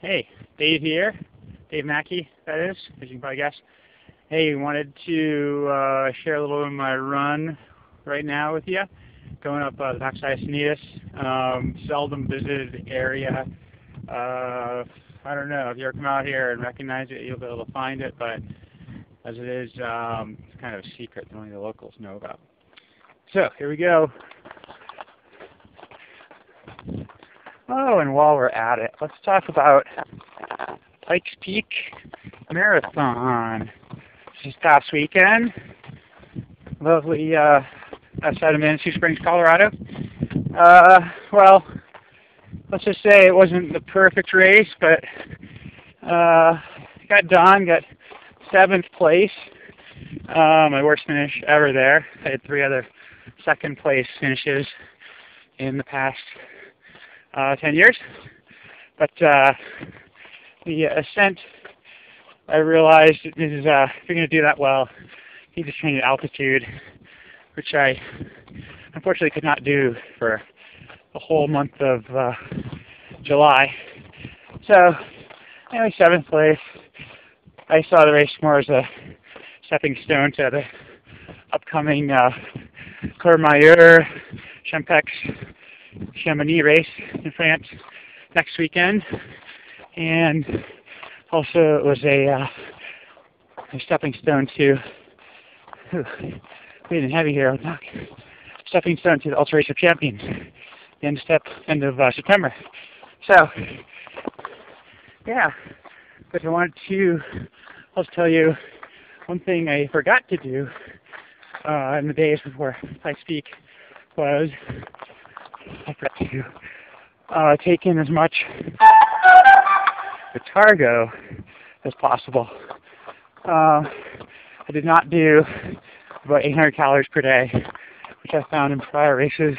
Hey, Dave here. Dave Mackey, that is, as you can probably guess. Hey, wanted to uh, share a little of my run right now with you. Going up uh, the backside of Um, seldom visited area. Uh, I don't know, if you ever come out here and recognize it, you'll be able to find it, but as it is, um, it's kind of a secret that only the locals know about. So, here we go. Oh, and while we're at it, let's talk about Pikes Peak Marathon. This past weekend. Lovely uh, outside of Manitou Springs, Colorado. Uh, well, let's just say it wasn't the perfect race, but uh, got done, got seventh place. Uh, my worst finish ever there. I had three other second place finishes in the past uh, 10 years. But uh, the ascent, I realized this is uh, if you're going to do that well, you need to at altitude, which I unfortunately could not do for the whole month of uh, July. So, anyway, seventh place. I saw the race more as a stepping stone to the upcoming uh, Courmayeur Champex Chamonix race France next weekend, and also it was a, uh, a stepping stone to whew, breathing heavy here. Knock, stepping stone to the Ultra Race of Champions, the end step end of uh, September. So yeah, but I wanted to also tell you one thing I forgot to do uh, in the days before I speak was I forgot to uh, take in as much Vitargo as possible. Uh, I did not do about 800 calories per day, which I found in prior races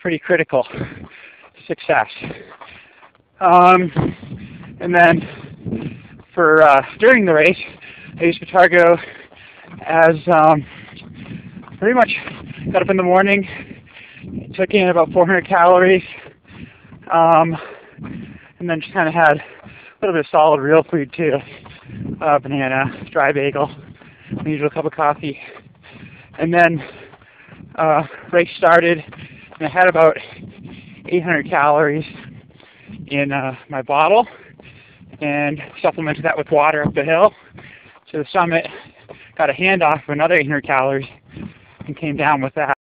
pretty critical to success. Um, and then for uh, during the race, I used Vitargo as um, pretty much got up in the morning, took in about 400 calories, um, and then just kind of had a little bit of solid real food too. Uh, banana, dry bagel, usual cup of coffee. And then uh, race started, and I had about 800 calories in uh, my bottle, and supplemented that with water up the hill to the summit. Got a handoff of another 800 calories, and came down with that.